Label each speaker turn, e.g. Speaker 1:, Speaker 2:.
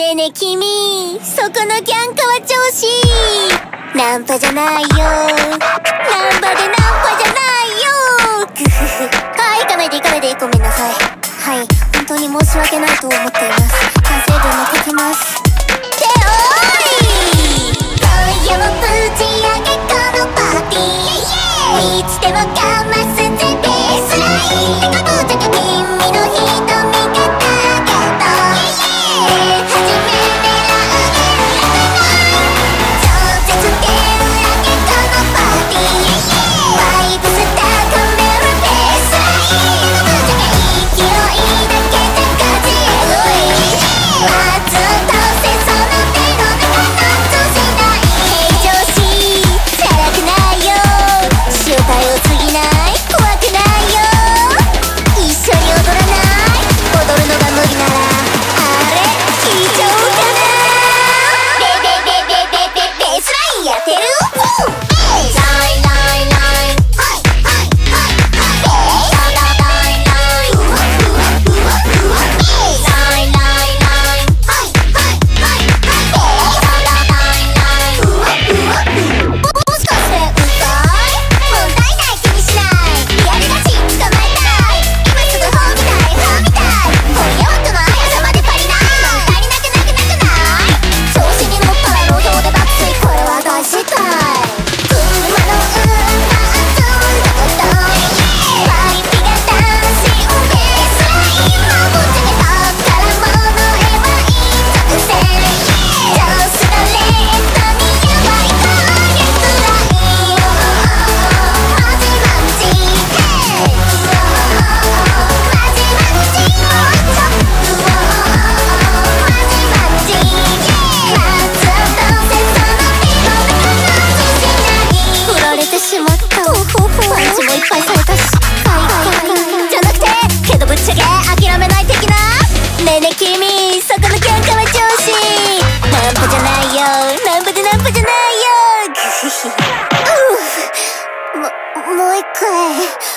Speaker 1: ねえねえ君。そこのキャンカは調子。ナンパじゃないよ。ナンパでナンパじゃないよ。グフフはい行かないで行かないでごめんなさい。はい本当に申し訳ないと思っています。完成文も書きます。っておい。今夜もぶち上げこのパーティー。いつでもかますぜ。ベースライン。ってことじゃけ君も、もう一回。